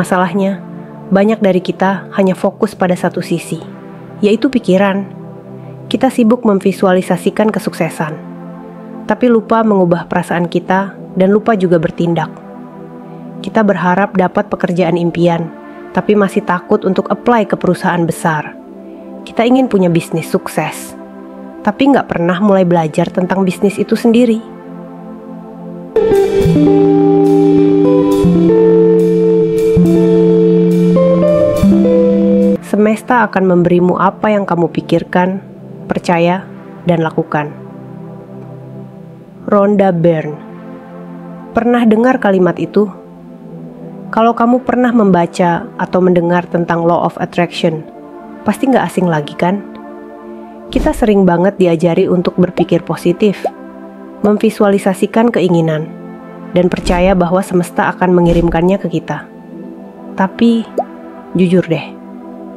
Masalahnya, banyak dari kita hanya fokus pada satu sisi, yaitu pikiran. Kita sibuk memvisualisasikan kesuksesan, tapi lupa mengubah perasaan kita dan lupa juga bertindak. Kita berharap dapat pekerjaan impian, tapi masih takut untuk apply ke perusahaan besar. Kita ingin punya bisnis sukses, tapi nggak pernah mulai belajar tentang bisnis itu sendiri. Semesta akan memberimu apa yang kamu pikirkan, percaya, dan lakukan. Rhonda Byrne Pernah dengar kalimat itu? Kalau kamu pernah membaca atau mendengar tentang Law of Attraction, pasti nggak asing lagi kan? Kita sering banget diajari untuk berpikir positif, memvisualisasikan keinginan, dan percaya bahwa semesta akan mengirimkannya ke kita. Tapi, jujur deh,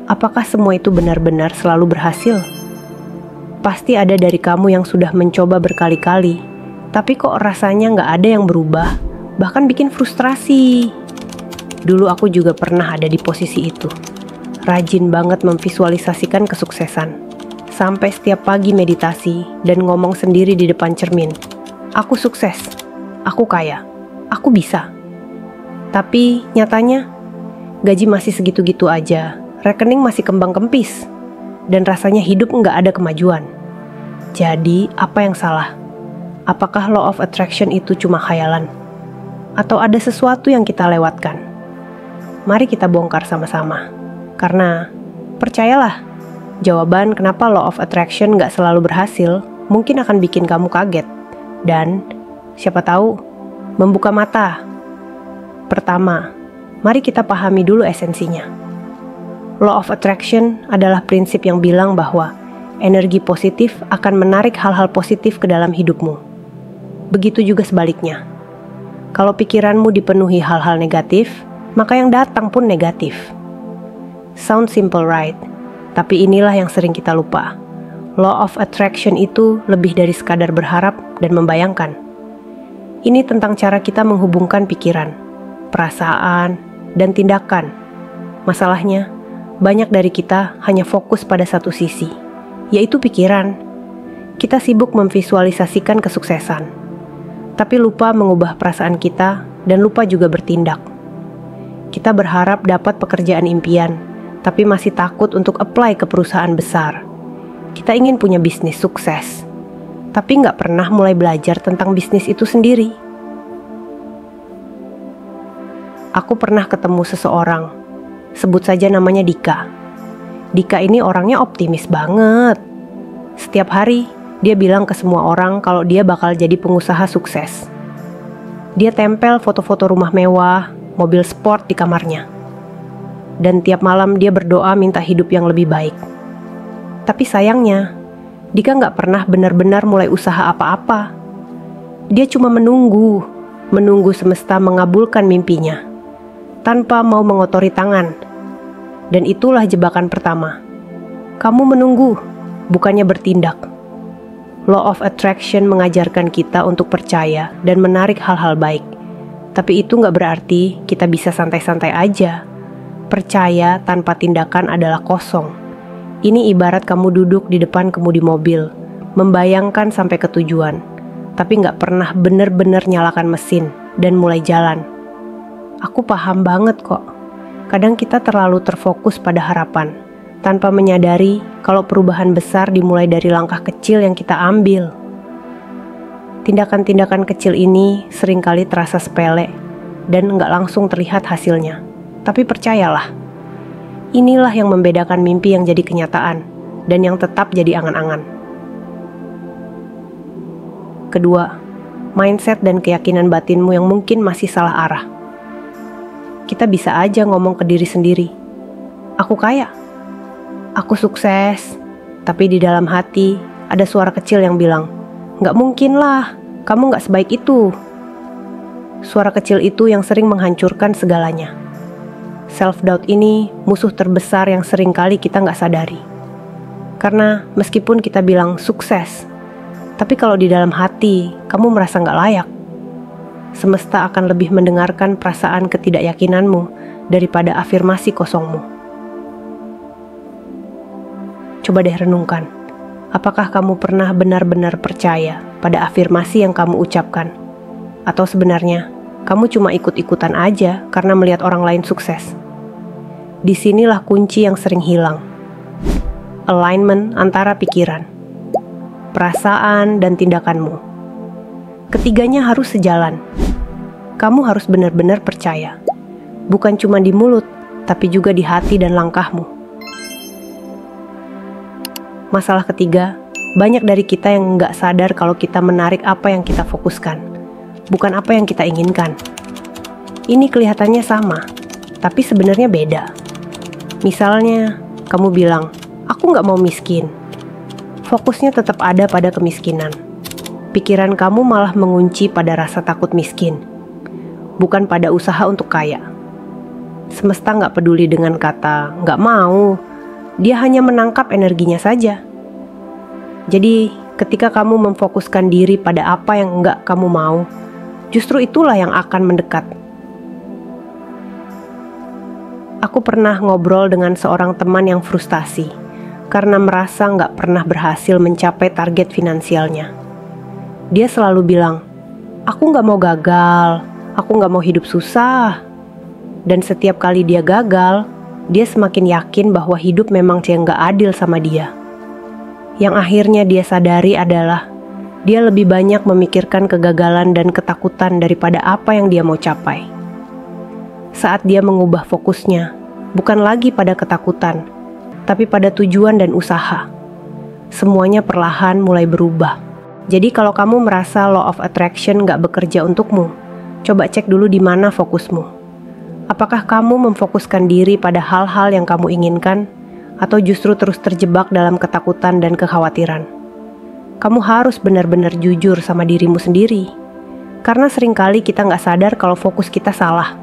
apakah semua itu benar-benar selalu berhasil? Pasti ada dari kamu yang sudah mencoba berkali-kali, tapi kok rasanya nggak ada yang berubah, bahkan bikin frustrasi. Dulu aku juga pernah ada di posisi itu. Rajin banget memvisualisasikan kesuksesan. Sampai setiap pagi meditasi dan ngomong sendiri di depan cermin. Aku sukses, aku kaya, aku bisa. Tapi nyatanya, gaji masih segitu-gitu aja, rekening masih kembang kempis, dan rasanya hidup nggak ada kemajuan. Jadi, apa yang salah? Apakah law of attraction itu cuma khayalan? Atau ada sesuatu yang kita lewatkan? Mari kita bongkar sama-sama. Karena, percayalah, jawaban kenapa law of attraction nggak selalu berhasil mungkin akan bikin kamu kaget. Dan, siapa tahu, membuka mata. Pertama, mari kita pahami dulu esensinya. Law of Attraction adalah prinsip yang bilang bahwa energi positif akan menarik hal-hal positif ke dalam hidupmu. Begitu juga sebaliknya. Kalau pikiranmu dipenuhi hal-hal negatif, maka yang datang pun negatif. Sound simple right, tapi inilah yang sering kita lupa. Law of Attraction itu lebih dari sekadar berharap dan membayangkan. Ini tentang cara kita menghubungkan pikiran, perasaan, dan tindakan. Masalahnya, banyak dari kita hanya fokus pada satu sisi, yaitu pikiran. Kita sibuk memvisualisasikan kesuksesan, tapi lupa mengubah perasaan kita dan lupa juga bertindak. Kita berharap dapat pekerjaan impian, tapi masih takut untuk apply ke perusahaan besar. Kita ingin punya bisnis sukses, tapi nggak pernah mulai belajar tentang bisnis itu sendiri. Aku pernah ketemu seseorang Sebut saja namanya Dika. Dika ini orangnya optimis banget. Setiap hari dia bilang ke semua orang kalau dia bakal jadi pengusaha sukses. Dia tempel foto-foto rumah mewah, mobil sport di kamarnya. Dan tiap malam dia berdoa minta hidup yang lebih baik. Tapi sayangnya, Dika nggak pernah benar-benar mulai usaha apa-apa. Dia cuma menunggu, menunggu semesta mengabulkan mimpinya tanpa mau mengotori tangan. Dan itulah jebakan pertama. Kamu menunggu, bukannya bertindak. Law of attraction mengajarkan kita untuk percaya dan menarik hal-hal baik. Tapi itu nggak berarti kita bisa santai-santai aja. Percaya tanpa tindakan adalah kosong. Ini ibarat kamu duduk di depan kemudi mobil, membayangkan sampai ke tujuan, tapi nggak pernah bener-bener nyalakan mesin dan mulai jalan. Aku paham banget kok. Kadang kita terlalu terfokus pada harapan, tanpa menyadari kalau perubahan besar dimulai dari langkah kecil yang kita ambil. Tindakan-tindakan kecil ini sering kali terasa sepele dan nggak langsung terlihat hasilnya. Tapi percayalah, inilah yang membedakan mimpi yang jadi kenyataan dan yang tetap jadi angan-angan. Kedua, mindset dan keyakinan batinmu yang mungkin masih salah arah kita bisa aja ngomong ke diri sendiri. Aku kaya, aku sukses, tapi di dalam hati ada suara kecil yang bilang, Gak mungkin lah, kamu gak sebaik itu. Suara kecil itu yang sering menghancurkan segalanya. Self-doubt ini musuh terbesar yang sering kali kita gak sadari. Karena meskipun kita bilang sukses, tapi kalau di dalam hati kamu merasa gak layak, semesta akan lebih mendengarkan perasaan ketidakyakinanmu daripada afirmasi kosongmu. Coba deh renungkan, apakah kamu pernah benar-benar percaya pada afirmasi yang kamu ucapkan? Atau sebenarnya kamu cuma ikut-ikutan aja karena melihat orang lain sukses? Di sinilah kunci yang sering hilang. Alignment antara pikiran, perasaan, dan tindakanmu. Ketiganya harus sejalan. Kamu harus benar-benar percaya. Bukan cuma di mulut, tapi juga di hati dan langkahmu. Masalah ketiga, banyak dari kita yang nggak sadar kalau kita menarik apa yang kita fokuskan, bukan apa yang kita inginkan. Ini kelihatannya sama, tapi sebenarnya beda. Misalnya, kamu bilang, aku nggak mau miskin. Fokusnya tetap ada pada kemiskinan. Pikiran kamu malah mengunci pada rasa takut miskin, bukan pada usaha untuk kaya. Semesta nggak peduli dengan kata nggak mau, dia hanya menangkap energinya saja. Jadi, ketika kamu memfokuskan diri pada apa yang enggak kamu mau, justru itulah yang akan mendekat. Aku pernah ngobrol dengan seorang teman yang frustasi karena merasa nggak pernah berhasil mencapai target finansialnya. Dia selalu bilang, aku nggak mau gagal, aku nggak mau hidup susah. Dan setiap kali dia gagal, dia semakin yakin bahwa hidup memang nggak adil sama dia. Yang akhirnya dia sadari adalah dia lebih banyak memikirkan kegagalan dan ketakutan daripada apa yang dia mau capai. Saat dia mengubah fokusnya, bukan lagi pada ketakutan, tapi pada tujuan dan usaha. Semuanya perlahan mulai berubah. Jadi kalau kamu merasa law of attraction gak bekerja untukmu, coba cek dulu di mana fokusmu. Apakah kamu memfokuskan diri pada hal-hal yang kamu inginkan, atau justru terus terjebak dalam ketakutan dan kekhawatiran? Kamu harus benar-benar jujur sama dirimu sendiri, karena sering kali kita nggak sadar kalau fokus kita salah.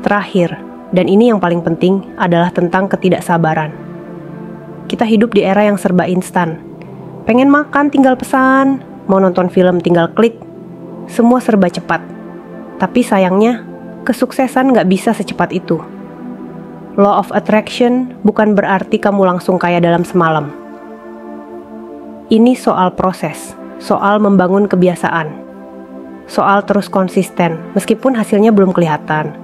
Terakhir, dan ini yang paling penting, adalah tentang ketidaksabaran. Kita hidup di era yang serba instan. Pengen makan tinggal pesan, mau nonton film tinggal klik, semua serba cepat tapi sayangnya, kesuksesan nggak bisa secepat itu. Law of attraction bukan berarti kamu langsung kaya dalam semalam. Ini soal proses, soal membangun kebiasaan, soal terus konsisten meskipun hasilnya belum kelihatan.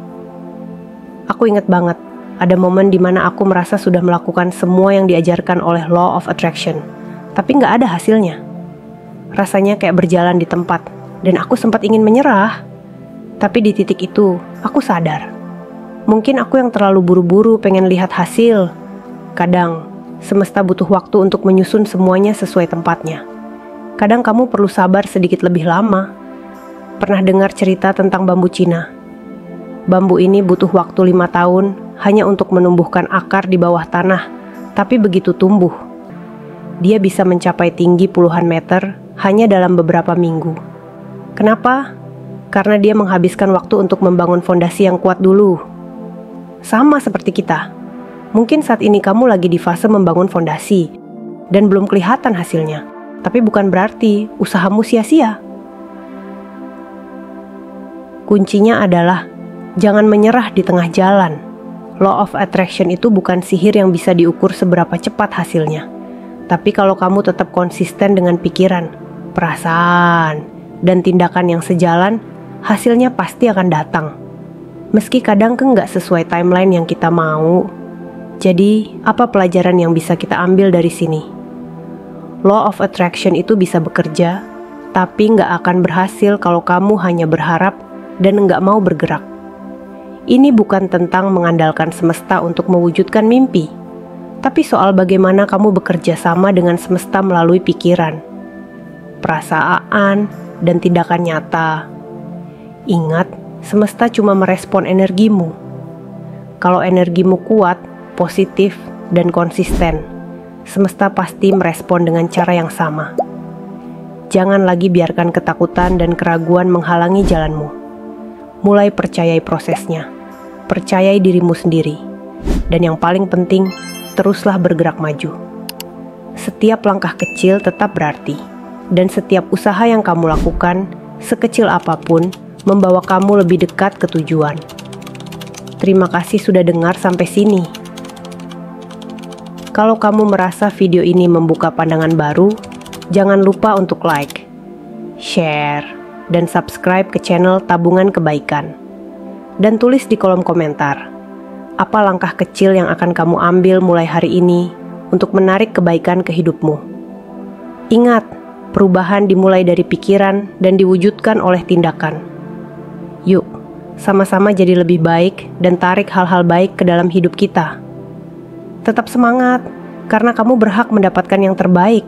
Aku inget banget, ada momen di mana aku merasa sudah melakukan semua yang diajarkan oleh Law of Attraction, tapi nggak ada hasilnya. Rasanya kayak berjalan di tempat, dan aku sempat ingin menyerah. Tapi di titik itu, aku sadar. Mungkin aku yang terlalu buru-buru pengen lihat hasil. Kadang, semesta butuh waktu untuk menyusun semuanya sesuai tempatnya. Kadang kamu perlu sabar sedikit lebih lama. Pernah dengar cerita tentang bambu Cina? Bambu ini butuh waktu lima tahun hanya untuk menumbuhkan akar di bawah tanah, tapi begitu tumbuh, dia bisa mencapai tinggi puluhan meter hanya dalam beberapa minggu. Kenapa? karena dia menghabiskan waktu untuk membangun fondasi yang kuat dulu. Sama seperti kita, mungkin saat ini kamu lagi di fase membangun fondasi dan belum kelihatan hasilnya, tapi bukan berarti usahamu sia-sia. Kuncinya adalah jangan menyerah di tengah jalan. Law of attraction itu bukan sihir yang bisa diukur seberapa cepat hasilnya. Tapi kalau kamu tetap konsisten dengan pikiran, perasaan, dan tindakan yang sejalan, hasilnya pasti akan datang. Meski kadang ke nggak sesuai timeline yang kita mau. Jadi, apa pelajaran yang bisa kita ambil dari sini? Law of attraction itu bisa bekerja, tapi nggak akan berhasil kalau kamu hanya berharap dan nggak mau bergerak. Ini bukan tentang mengandalkan semesta untuk mewujudkan mimpi, tapi soal bagaimana kamu bekerja sama dengan semesta melalui pikiran, perasaan, dan tindakan nyata. Ingat, semesta cuma merespon energimu. Kalau energimu kuat, positif, dan konsisten, semesta pasti merespon dengan cara yang sama. Jangan lagi biarkan ketakutan dan keraguan menghalangi jalanmu. Mulai percayai prosesnya, percayai dirimu sendiri, dan yang paling penting, teruslah bergerak maju. Setiap langkah kecil tetap berarti, dan setiap usaha yang kamu lakukan, sekecil apa pun, membawa kamu lebih dekat ke tujuan. Terima kasih sudah dengar sampai sini. Kalau kamu merasa video ini membuka pandangan baru, jangan lupa untuk like, share, dan subscribe ke channel Tabungan Kebaikan. Dan tulis di kolom komentar, apa langkah kecil yang akan kamu ambil mulai hari ini untuk menarik kebaikan ke hidupmu. Ingat, perubahan dimulai dari pikiran dan diwujudkan oleh tindakan. Yuk, sama-sama jadi lebih baik dan tarik hal-hal baik ke dalam hidup kita. Tetap semangat, karena kamu berhak mendapatkan yang terbaik.